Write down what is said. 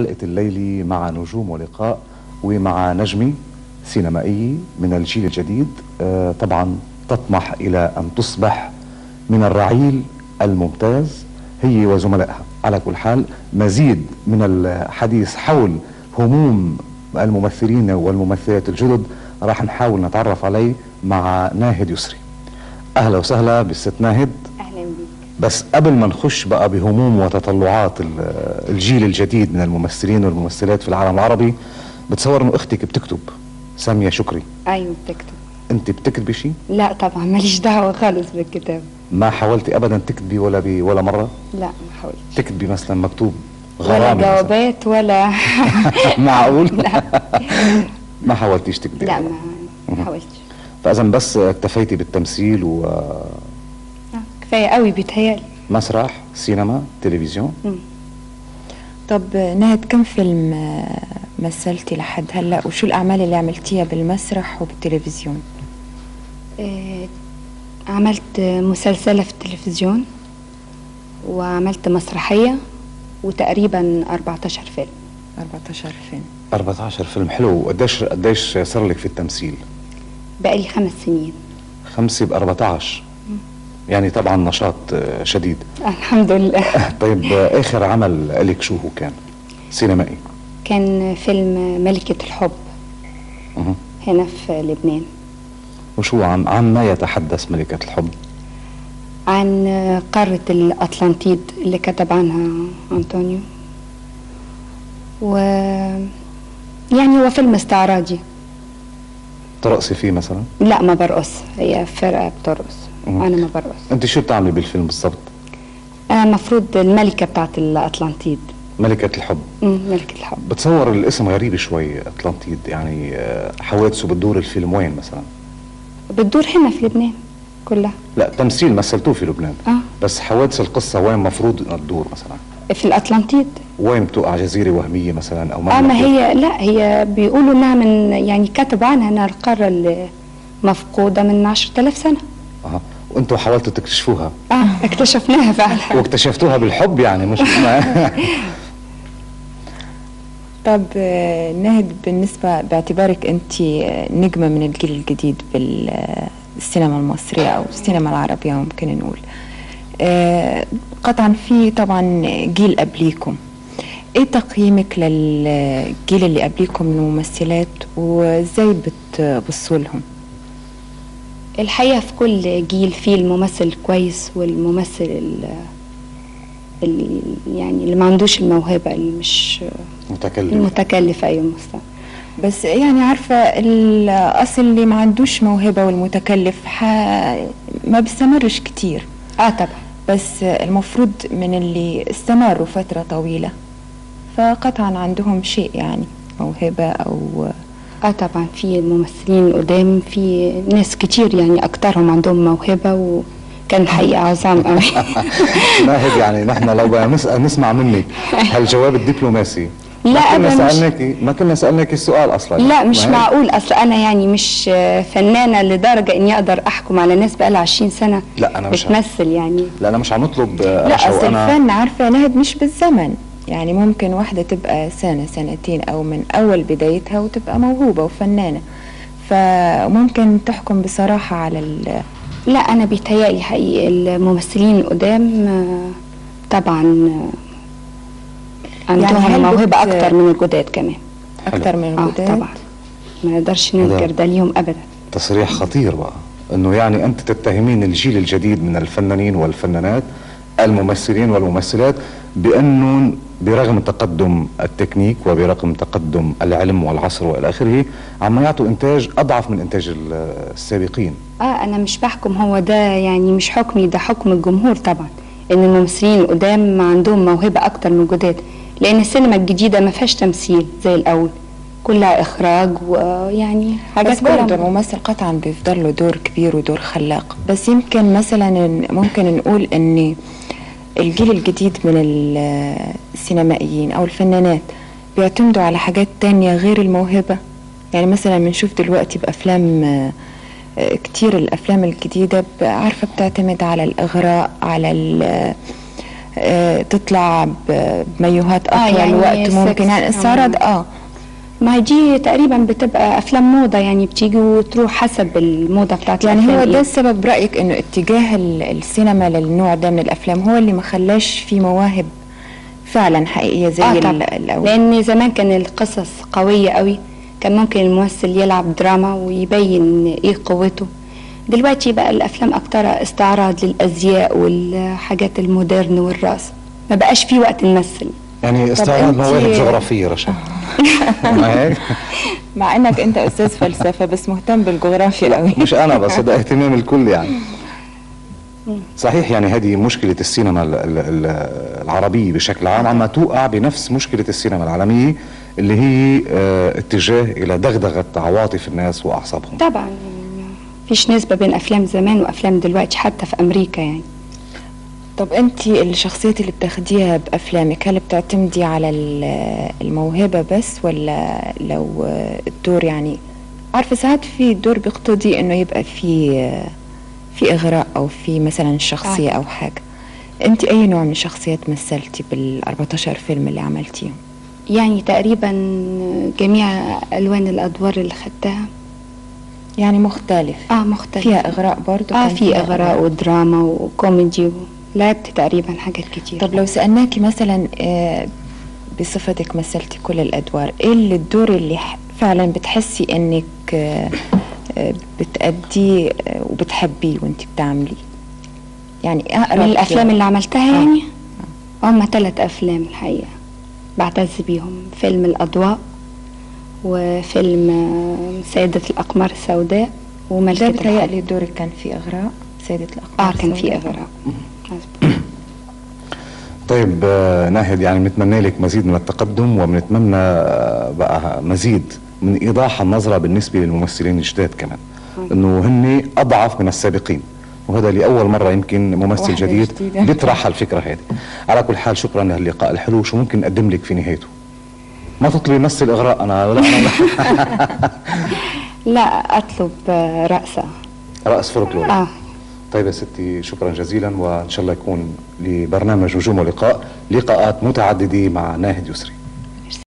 حلقة الليلة مع نجوم ولقاء ومع نجمي سينمائي من الجيل الجديد آه، طبعا تطمح إلى أن تصبح من الرعيل الممتاز هي وزملائها. على كل حال مزيد من الحديث حول هموم الممثلين والممثلات الجدد راح نحاول نتعرف عليه مع ناهد يسري. أهلا وسهلا بالست ناهد. بس قبل ما نخش بقى بهموم وتطلعات ال- الجيل الجديد من الممثلين والممثلات في العالم العربي بتصور إنه أختك بتكتب سامية شكري. أيوه بتكتب. أنت بتكتبي شيء لا طبعا ماليش دعوة خالص بالكتاب. ما حاولتي ابدا تكتبي ولا بي ولا مرة؟ لا ما حاولتش. تكتبي مثلا مكتوب ولا غرامي مثلاً. جوابات ولا معقول؟ لا. ما حاولتيش تكتبي؟ لا ما حاولتش. فاذا بس اكتفيتي بالتمثيل آه، كفاية قوي بيتهيألي. ومسرح سينما تلفزيون. طب نهد كم فيلم آه، مثلتي لحد هلأ؟ وشو الأعمال اللي عملتيها بالمسرح وبالتلفزيون؟ آه، عملت مسلسلة في التلفزيون وعملت مسرحية وتقريبا 14 فيلم. 14 فيلم. 14 فيلم حلو. قديش قديش صار لك في التمثيل؟ بقالي خمس سنين. خمسة ب 14 يعني طبعا نشاط آه، شديد. الحمد لله. طيب آه، آخر عمل لك شو هو كان؟ سينمائي. كان فيلم ملكة الحب. مه. هنا في لبنان. وشو عن عن ما يتحدث ملكة الحب؟ عن قارة الأطلنطيد اللي كتب عنها أنطونيو. و يعني هو فيلم استعراضي ترقصي فيه مثلا؟ لا ما برقص. هي فرقة بترقص. أنا ما برقص. أنت شو بتعملي بالفيلم بالضبط؟ أنا المفروض الملكة بتاعت الأطلنطيد ملكة الحب. ملكة الحب. بتصور الاسم غريب شوي اطلنطيد يعني آه، حوادثه بتدور الفيلم وين مثلا؟ بتدور هنا في لبنان كلها. لا تمثيل مثلتوه في لبنان. آه. بس حوادث القصة وين مفروض إنها تدور مثلا؟ في الأطلنطيد وين بتوقع جزيرة وهمية مثلا أو آه ما مملكة؟ هي لا هي بيقولوا إنها من يعني كتبوا عنها إنها القارة اللي مفقودة من عشرة آلاف سنة. أها. وأنتوا حاولتوا تكتشفوها؟ آه اكتشفناها فعلا. واكتشفتوها بالحب يعني مش طب نهد بالنسبة باعتبارك أنت آه، نجمة من الجيل الجديد بالسينما المصرية أو السينما العربية ممكن نقول. آه، قطعا في طبعا جيل قبليكم. إيه تقييمك للجيل اللي قبليكم من الممثلات وإزاي بتبصوا لهم؟ الحقيقة في كل جيل فيه الممثل الكويس والممثل ال اللي يعني اللي ما عندوش الموهبة اللي مش متكلم المتكلف أيوة مستوى. بس يعني عارفة الأصل اللي ما عندوش موهبة والمتكلف ح... ما بيستمرش كتير. آه طبعا. بس المفروض من اللي استمروا فترة طويلة. فقطعا عندهم شيء يعني موهبة أو آه طبعا في ممثلين قدام في ناس كتير يعني أكترهم عندهم موهبة وكان الحقيقة عظام قوي ناهد يعني نحن لو بدنا نسأل نسمع منك هالجواب الدبلوماسي؟ لا ما كنا سألناكي ما كنا سألناكي السؤال أصلا. لا مش ما؟ معقول. أصل أنا يعني مش فنانة لدرجة إني أقدر أحكم على ناس بقالها 20 سنة لا، أنا مش- بتمثل يعني. لا أنا مش عم نطلب آه، لا وأنا الفن عارفة نهد مش بالزمن. يعني ممكن واحدة تبقى سنة سنتين أو من أول بدايتها وتبقى موهوبة وفنانة. فممكن تحكم بصراحة على ال لا أنا بيتهيألي حقيقي الممثلين القدام آه، طبعا آه، يعني عندهم موهبه بت- أكتر من الجداد كمان. أكتر من آه الجداد؟ طبعا. ما نقدرش ننكر ده ليهم ابدا. تصريح خطير بقى إنه يعني أنت تتهمين الجيل الجديد من الفنانين والفنانات الممثلين والممثلات بأنه برغم تقدم التكنيك وبرغم تقدم العلم والعصر وإلى آخره عم يعطوا إنتاج أضعف من إنتاج ال- السابقين. آه أنا مش بحكم هو ده يعني مش حكمي ده حكم الجمهور طبعا إن الممثلين القدام عندهم موهبة أكتر من الجداد لأن السينما الجديدة ما فيهاش تمثيل زي الأول كلها إخراج ويعني بس حاجات برضه كلها. الممثل قطعا بيفضل له دور كبير ودور خلاق. بس يمكن مثلا ممكن نقول إن الجيل الجديد من ال- السينمائيين أو الفنانات بيعتمدوا على حاجات تانية غير الموهبة يعني مثلا بنشوف دلوقتي بأفلام آه، آه، كتير الأفلام الجديدة عارفة بتعتمد على الإغراء على ال- آه، تطلع ب- بمايوهات آه، يعني وقت ممكن يعني استعرض كمان. ما دي تقريبا بتبقى أفلام موضة يعني بتيجي وتروح حسب الموضة بتاعت يعني هو إيه. ده السبب برايك إنه اتجاه ال- السينما للنوع ده من الأفلام هو اللي ما خلاش في مواهب فعلا حقيقية زي طبعا. الأول لأن زمان كان القصص قوية قوي. كان ممكن الممثل يلعب دراما ويبين إيه قوته. دلوقتي بقى الأفلام أكتر استعراض للأزياء والحاجات المودرن والراس ما بقاش في وقت نمثل. يعني أنت- مواهب جغرافيه رشا ما هيك؟ مع انك انت أستاذ فلسفة بس مهتم بالجغرافيا قوي مش أنا بس ده اهتمام الكل يعني. صحيح يعني هذه مشكلة السينما ال- ال- ال- العربية بشكل عام عم توقع بنفس مشكلة السينما العالمية اللي هي آه، اتجاه إلى دغدغة عواطف الناس وأعصابهم. طبعا يعني فيش نسبة بين أفلام زمان وأفلام دلوقتي حتى في أمريكا يعني. طب انت الشخصيات اللي بتاخديها بأفلامك هل بتعتمدي على ال- الموهبة بس ولا لو الدور يعني؟ عارفة ساعات في دور بيقتضي إنه يبقى في في إغراء أو في مثلا شخصية. أو حاجة. انت أي نوع من الشخصيات مثلتي بال 14 فيلم اللي عملتيهم؟ يعني تقريبا جميع ألوان الأدوار اللي خدتها. يعني مختلف. آه مختلف. فيها إغراء برضه آه في إغراء. ودراما وكوميدي و... لعبت تقريبا حاجات كتير. طب لو سألناكي مثلا آه، بصفتك مثلتي كل الأدوار إيه اللي الدور اللي فعلا بتحسي إنك آه، آه، بتأديه آه، وبتحبيه وانت بتعمليه؟ يعني أقرب من الأفلام اللي عملتها آه. يعني؟ هم ثلاث أفلام الحقيقة. بعتز بيهم. فيلم الأضواء وفيلم آه، سيدة الأقمار السوداء ده وملكة الحب بتهيألي دورك كان فيه إغراء سيدة الأقمار آه كان في السوداء. إغراء. طيب آه، ناهد يعني بنتمنى لك مزيد من التقدم وبنتمنى آه، بقى مزيد من إيضاح النظرة بالنسبة للممثلين الجداد كمان. إنه هن أضعف من السابقين وهذا لأول مرة يمكن ممثل جديد. بيطرح الفكرة هذه. على كل حال شكرا لهاللقاء الحلو شو ممكن نقدم لك في نهايته؟ ما تطلبي مثل إغراء أنا لا أنا لا. آه، رأسة. رأس فولكلور آه. طيب يا ستي شكرا جزيلا وإن شاء الله يكون لبرنامج نجوم ولقاء لقاءات متعددة مع ناهد يسري.